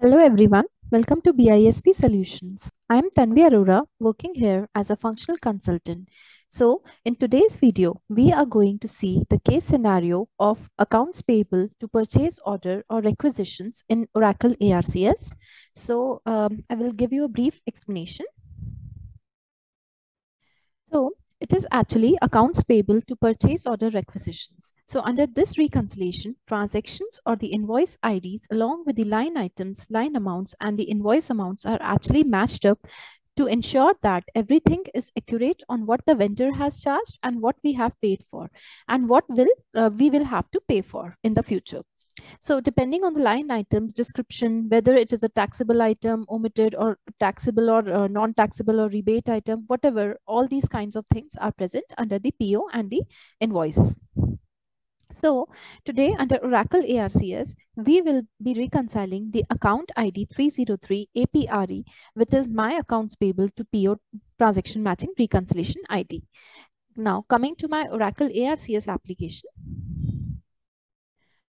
Hello everyone, welcome to BISP Solutions. I am Tanvi Arora working here as a functional consultant. So in today's video, we are going to see the case scenario of accounts payable to purchase order or requisitions in Oracle ARCS. So um, I will give you a brief explanation. So it is actually accounts payable to purchase order requisitions. So under this reconciliation, transactions or the invoice IDs along with the line items, line amounts and the invoice amounts are actually matched up to ensure that everything is accurate on what the vendor has charged and what we have paid for and what will uh, we will have to pay for in the future. So depending on the line items description, whether it is a taxable item, omitted or taxable or uh, non-taxable or rebate item, whatever, all these kinds of things are present under the PO and the invoice. So today under Oracle ARCS, we will be reconciling the account ID 303 APRE, which is my accounts payable to PO transaction matching reconciliation ID. Now coming to my Oracle ARCS application.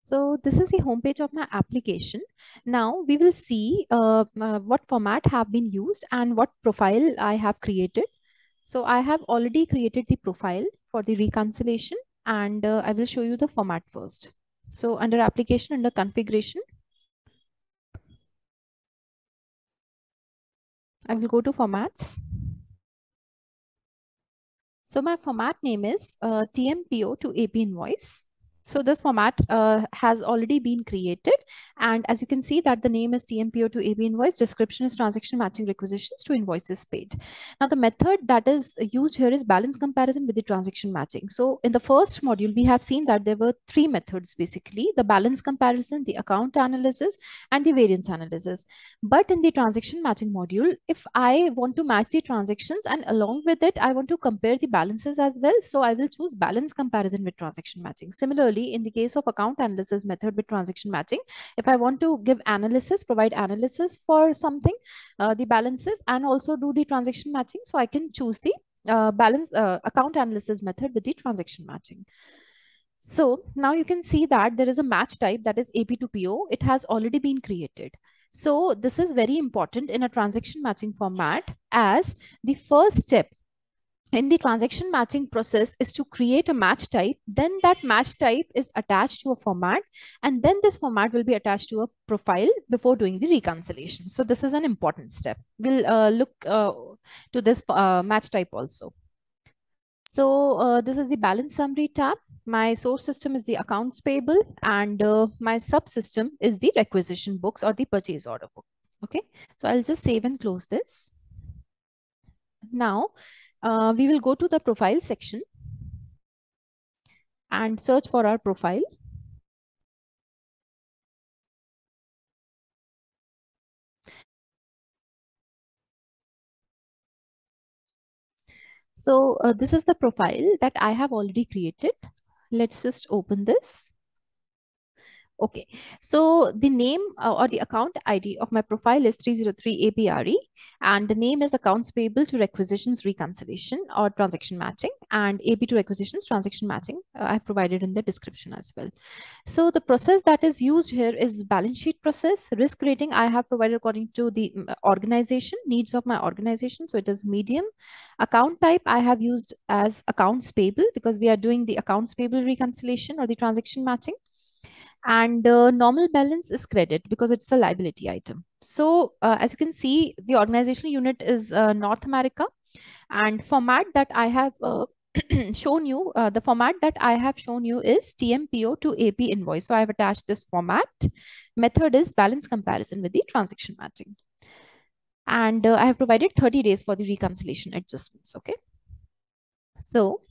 So this is the homepage of my application. Now we will see uh, uh, what format have been used and what profile I have created. So I have already created the profile for the reconciliation and uh, I will show you the format first. So under application, under configuration, I will go to formats. So my format name is uh, TMPO to AP invoice. So this format uh, has already been created. And as you can see that the name is TMPO to AP invoice, description is transaction matching requisitions to invoices paid. Now the method that is used here is balance comparison with the transaction matching. So in the first module, we have seen that there were three methods basically, the balance comparison, the account analysis, and the variance analysis. But in the transaction matching module, if I want to match the transactions and along with it, I want to compare the balances as well. So I will choose balance comparison with transaction matching. Similarly, Similarly, in the case of account analysis method with transaction matching, if I want to give analysis, provide analysis for something, uh, the balances and also do the transaction matching. So I can choose the uh, balance uh, account analysis method with the transaction matching. So now you can see that there is a match type that is AP to PO. It has already been created. So this is very important in a transaction matching format as the first step in the transaction matching process is to create a match type. Then that match type is attached to a format. And then this format will be attached to a profile before doing the reconciliation. So this is an important step. We'll uh, look uh, to this uh, match type also. So uh, this is the balance summary tab. My source system is the accounts payable and uh, my subsystem is the requisition books or the purchase order book. Okay, so I'll just save and close this. Now, uh, we will go to the profile section and search for our profile. So uh, this is the profile that I have already created. Let's just open this. Okay, so the name uh, or the account ID of my profile is 303 APRE and the name is accounts payable to requisitions reconciliation or transaction matching and AP to requisitions transaction matching uh, I've provided in the description as well. So the process that is used here is balance sheet process. Risk rating I have provided according to the mm, organization, needs of my organization. So it is medium. Account type I have used as accounts payable because we are doing the accounts payable reconciliation or the transaction matching and uh, normal balance is credit because it's a liability item. So uh, as you can see, the organizational unit is uh, North America and format that I have uh, shown you, uh, the format that I have shown you is TMPO to AP invoice. So I have attached this format. Method is balance comparison with the transaction matching. And uh, I have provided 30 days for the reconciliation adjustments. Okay. So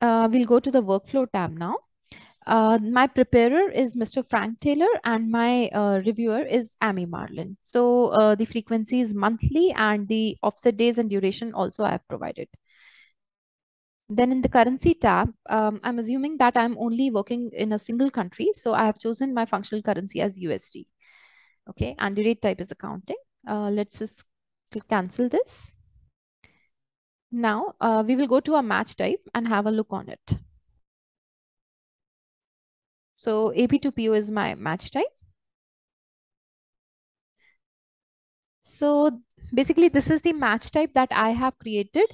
we'll go to the workflow tab now. Uh, my preparer is Mr. Frank Taylor and my uh, reviewer is Amy Marlin. So uh, the frequency is monthly and the offset days and duration also I have provided. Then in the currency tab, um, I'm assuming that I'm only working in a single country. So I have chosen my functional currency as USD. Okay, and the rate type is accounting. Uh, let's just cancel this. Now uh, we will go to a match type and have a look on it. So AP to PO is my match type. So basically this is the match type that I have created.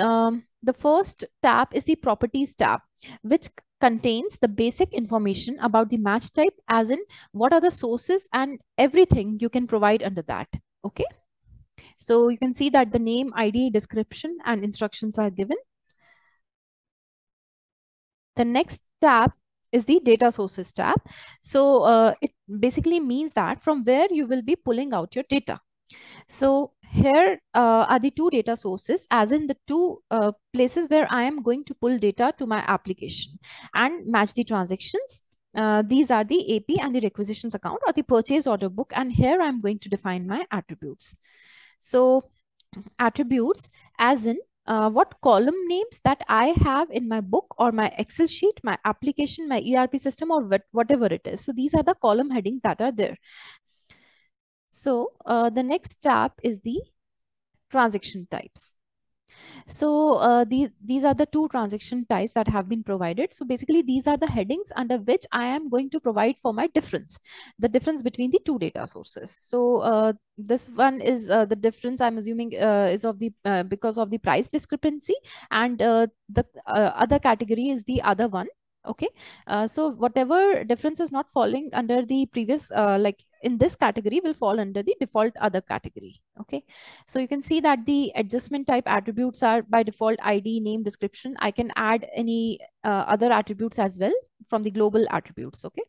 Um, the first tab is the properties tab, which contains the basic information about the match type as in what are the sources and everything you can provide under that. Okay. So you can see that the name, ID, description and instructions are given. The next tab is the data sources tab. So uh, it basically means that from where you will be pulling out your data. So here uh, are the two data sources as in the two uh, places where I am going to pull data to my application and match the transactions. Uh, these are the AP and the requisitions account or the purchase order book. And here I'm going to define my attributes. So attributes as in uh, what column names that I have in my book or my Excel sheet, my application, my ERP system or whatever it is. So these are the column headings that are there. So uh, the next tab is the transaction types. So uh, the, these are the two transaction types that have been provided. So basically these are the headings under which I am going to provide for my difference, the difference between the two data sources. So uh, this one is uh, the difference I'm assuming uh, is of the uh, because of the price discrepancy and uh, the other category is the other one okay. Uh, so whatever difference is not falling under the previous uh, like in this category will fall under the default other category. Okay. So you can see that the adjustment type attributes are by default id name description. I can add any uh, other attributes as well from the global attributes. Okay.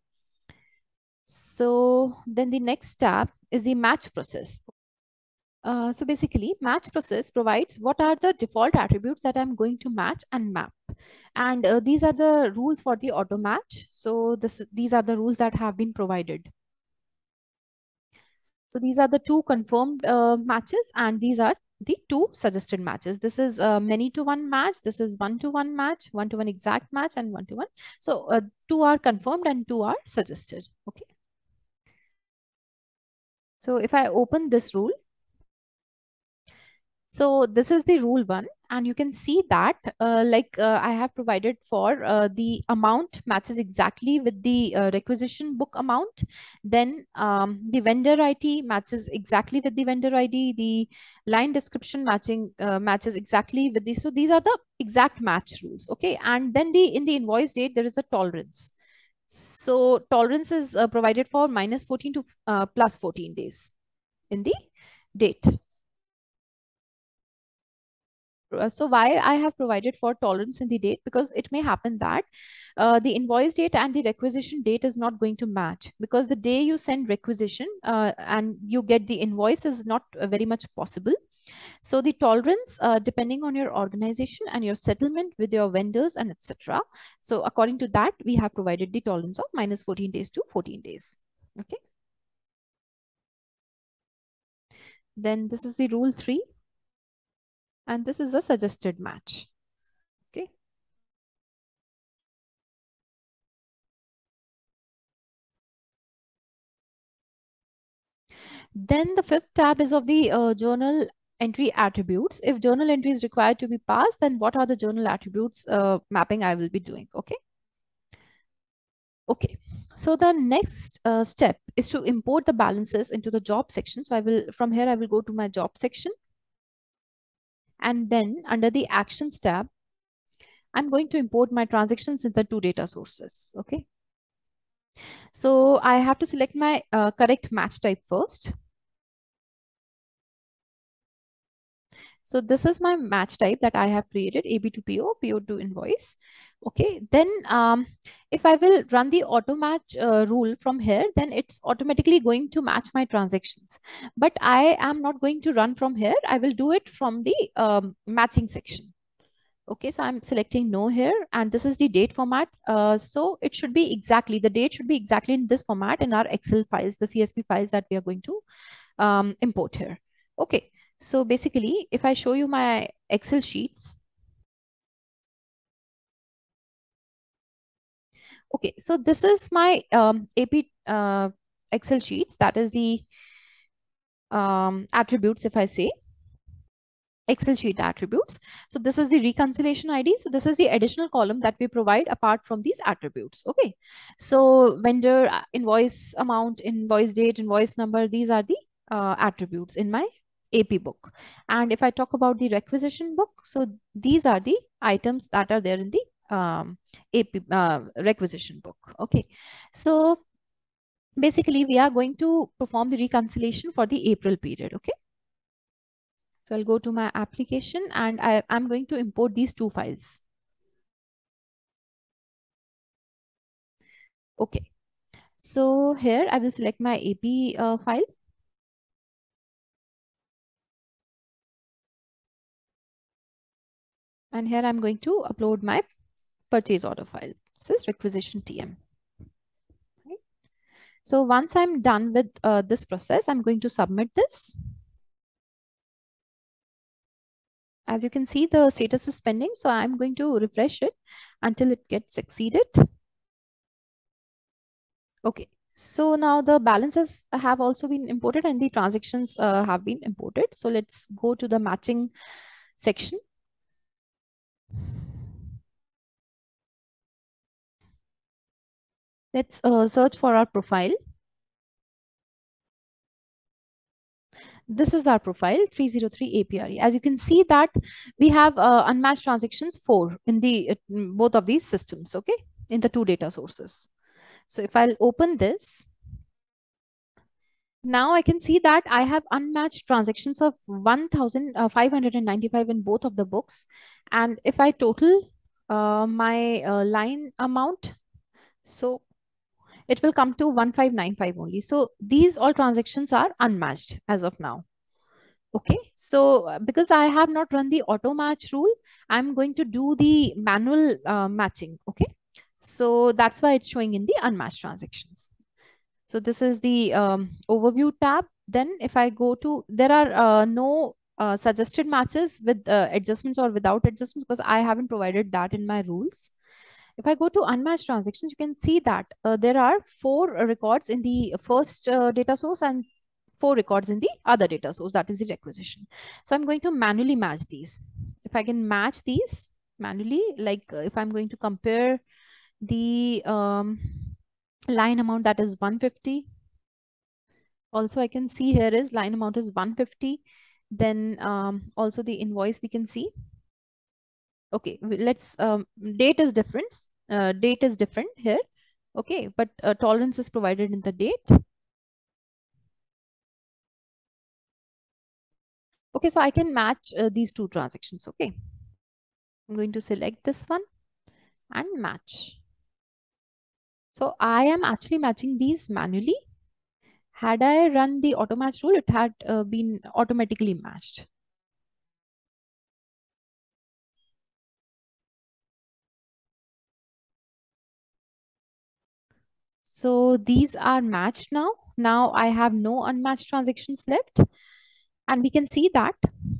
So then the next tab is the match process uh, so basically match process provides what are the default attributes that I'm going to match and map. And uh, these are the rules for the auto match. So this, these are the rules that have been provided. So these are the two confirmed uh, matches and these are the two suggested matches. This is a many to one match. This is one to one match, one to one exact match and one to one. So uh, two are confirmed and two are suggested. Okay. So if I open this rule, so this is the rule one and you can see that uh, like uh, I have provided for uh, the amount matches exactly with the uh, requisition book amount. Then um, the vendor ID matches exactly with the vendor ID. The line description matching uh, matches exactly with the, so these are the exact match rules. Okay. And then the in the invoice date, there is a tolerance. So tolerance is uh, provided for minus 14 to plus 14 days in the date. Uh, so why I have provided for tolerance in the date because it may happen that uh, the invoice date and the requisition date is not going to match because the day you send requisition uh, and you get the invoice is not uh, very much possible. So the tolerance, uh, depending on your organization and your settlement with your vendors and etc. So according to that, we have provided the tolerance of minus 14 days to 14 days. Okay. Then this is the rule three and this is a suggested match. Okay. Then the fifth tab is of the uh, journal entry attributes. If journal entry is required to be passed, then what are the journal attributes uh, mapping I will be doing? Okay. Okay, so the next uh, step is to import the balances into the job section. So I will, from here, I will go to my job section. And then under the actions tab, I'm going to import my transactions in the two data sources. Okay. So I have to select my uh, correct match type first. So this is my match type that I have created, AP to PO, PO to invoice. Okay, then um, if I will run the auto match uh, rule from here, then it's automatically going to match my transactions. But I am not going to run from here. I will do it from the um, matching section. Okay, so I'm selecting no here and this is the date format. Uh, so it should be exactly, the date should be exactly in this format in our Excel files, the CSV files that we are going to um, import here. Okay, so basically, if I show you my Excel sheets, okay, so this is my um, AP uh, Excel sheets. That is the um, attributes, if I say. Excel sheet attributes. So this is the reconciliation ID. So this is the additional column that we provide apart from these attributes. Okay. So vendor uh, invoice amount, invoice date, invoice number, these are the uh, attributes in my AP book. And if I talk about the requisition book, so these are the items that are there in the um, AP uh, requisition book. Okay, so basically we are going to perform the reconciliation for the April period. Okay, so I'll go to my application and I, I'm going to import these two files. Okay, so here I will select my AP uh, file And here I'm going to upload my purchase order file. This is requisition TM. So once I'm done with uh, this process, I'm going to submit this. As you can see, the status is pending. So I'm going to refresh it until it gets exceeded. Okay. So now the balances have also been imported and the transactions uh, have been imported. So let's go to the matching section. Let's uh, search for our profile. This is our profile 303 APRE. As you can see that we have uh, unmatched transactions four in the in both of these systems, okay, in the two data sources. So if I'll open this, now I can see that I have unmatched transactions of 1,595 uh, in both of the books. And if I total uh, my uh, line amount, so it will come to 1595 only. So these all transactions are unmatched as of now. Okay, so uh, because I have not run the auto match rule, I'm going to do the manual uh, matching. Okay, so that's why it's showing in the unmatched transactions. So this is the um, overview tab. Then if I go to, there are uh, no uh, suggested matches with uh, adjustments or without adjustments because I haven't provided that in my rules. If I go to unmatched transactions, you can see that uh, there are four records in the first uh, data source and four records in the other data source, that is the requisition. So I'm going to manually match these. If I can match these manually, like uh, if I'm going to compare the um, line amount that is 150. Also, I can see here is line amount is 150. Then um, also the invoice we can see. Okay, let's, um, date is different uh, date is different here. Okay, but uh, tolerance is provided in the date. Okay, so I can match uh, these two transactions. Okay, I'm going to select this one and match. So I am actually matching these manually. Had I run the auto match rule, it had uh, been automatically matched. So these are matched now. Now I have no unmatched transactions left. And we can see that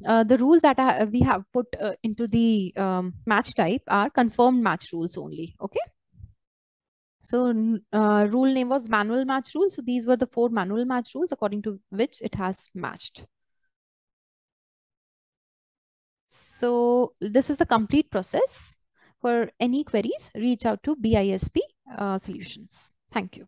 uh, the rules that I, we have put uh, into the um, match type are confirmed match rules only. Okay. So uh, rule name was manual match rule. So these were the four manual match rules according to which it has matched. So this is the complete process. For any queries, reach out to BISP uh, Solutions. Thank you.